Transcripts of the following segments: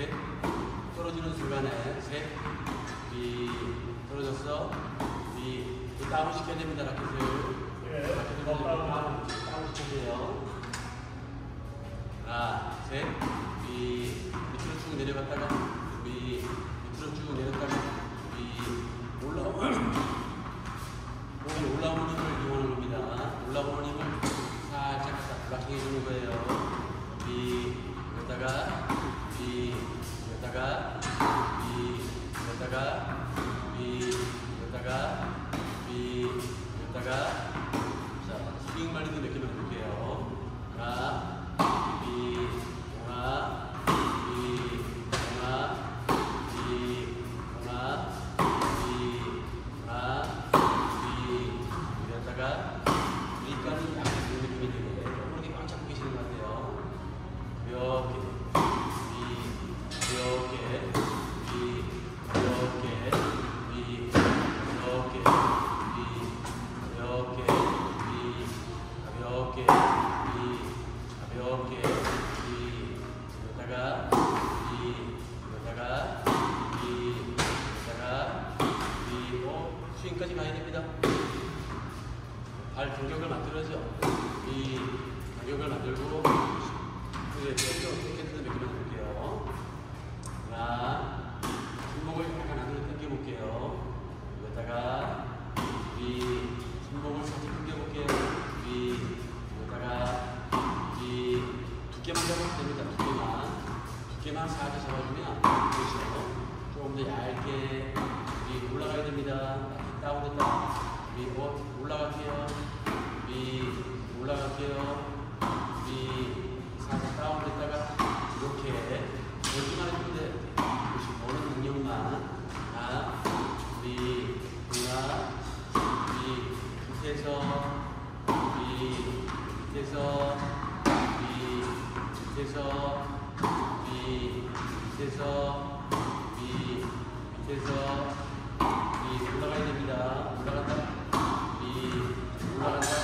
셋. 떨어지는 순간에 셋위 떨어졌어. 위또 다운 시켜야 됩니다 라켓을. 네. 라켓을 네, 다운. 이러다가 B 이러다가 B 이러다가 B 이러다가 자 스윙 말리기 몇개 만볼게요. 하나 Okay. 두께만 살짝 잡아주면 보시고 조금 더 얇게 우리 올라가야 됩니다. 다운 됐다. 우리 올라갈게요. 우리 올라갈게요. 우리 살짝 다운 됐다가 이렇게 멀지만 했는데 보시고 어느 능력만 다 우리 올라 우리 밑에서 우리 밑에서 우리 밑에서 밑에서 위 밑에서 위 올라가야 됩니다. 올라간다. 위 올라간다.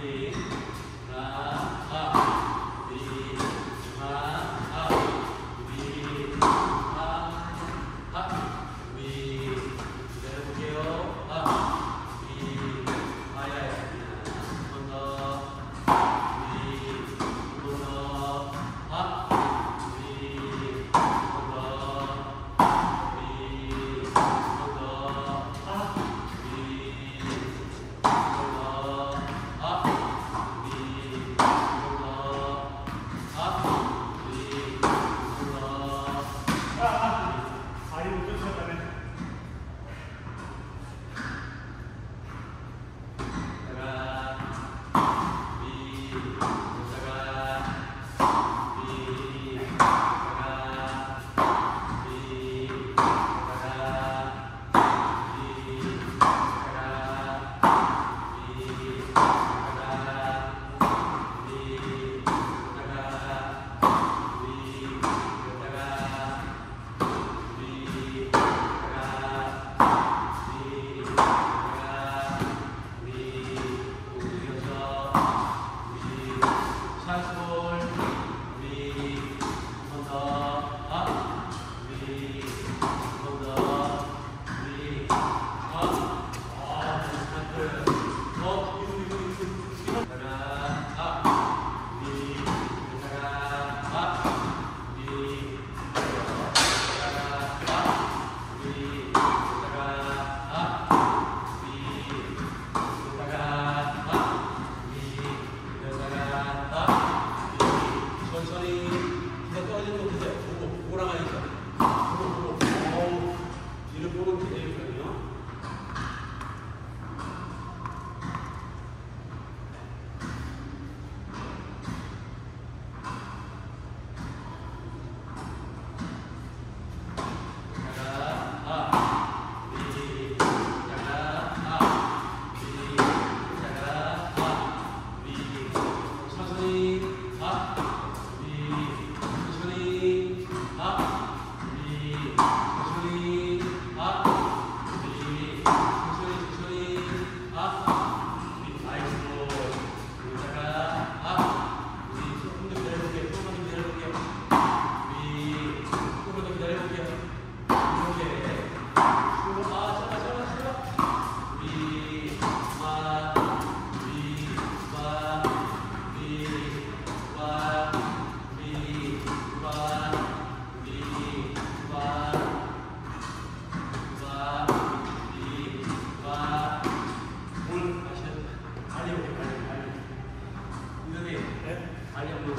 the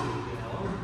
빨리